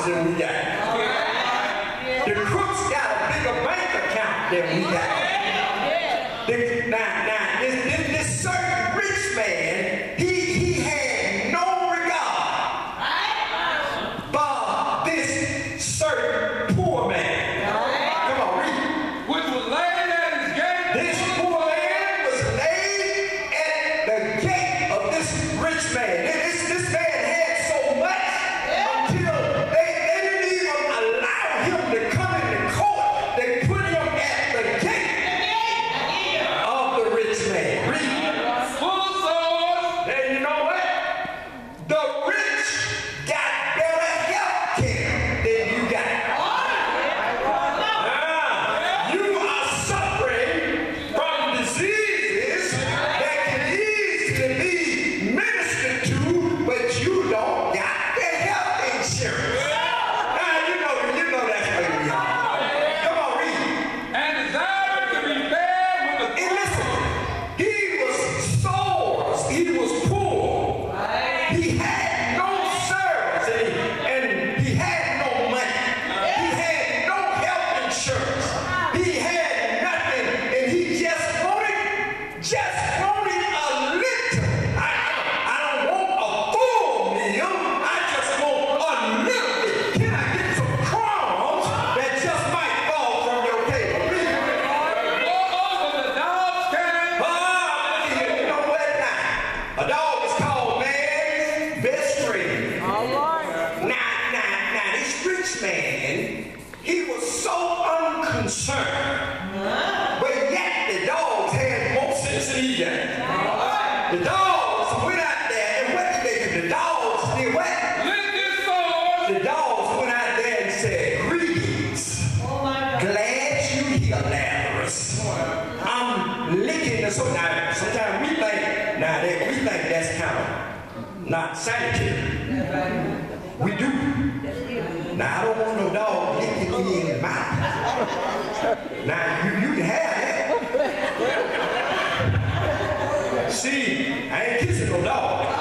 houses than we got. The crooks got a bigger bank account than we got. The dogs went out there, and what did they do? The dogs did what? Lift his sword. The dogs went out there and said, Greetings. Oh Glad you here, Lazarus. I'm licking the sword. Now, sometimes we think, now that we think that's kind of not sanitary. We do. Now, I don't want no dog licking me in the mouth. now, you, you can have see, I ain't kissing no dog.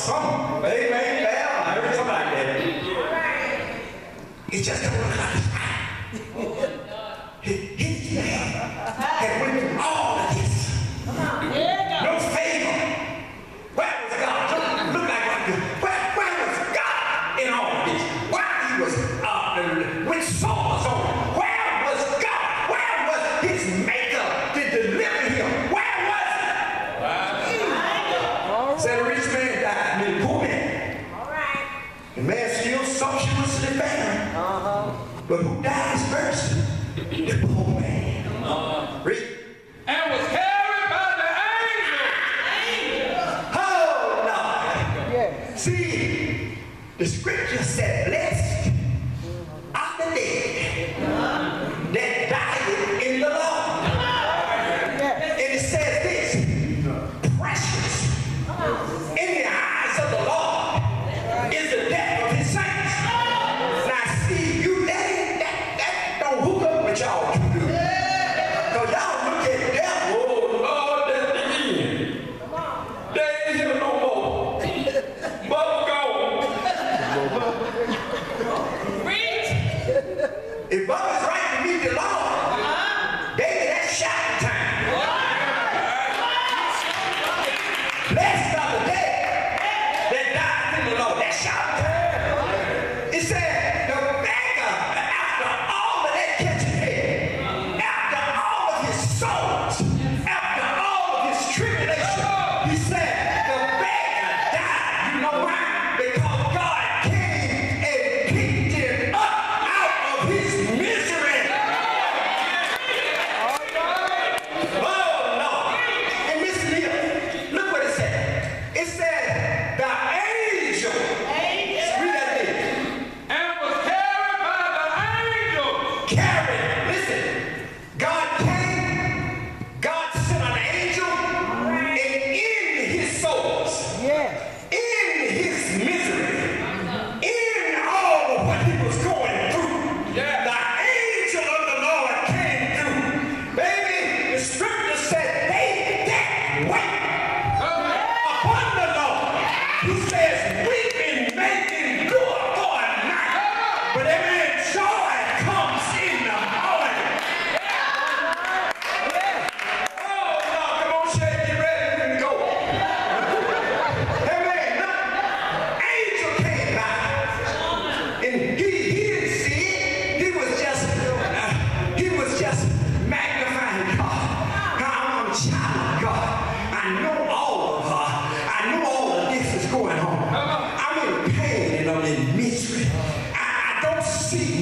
something. They made bad, did. It. It's just a Last first. The poor man.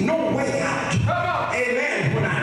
nowhere out. Amen. When I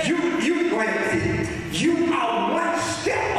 You, you, wait, you are one step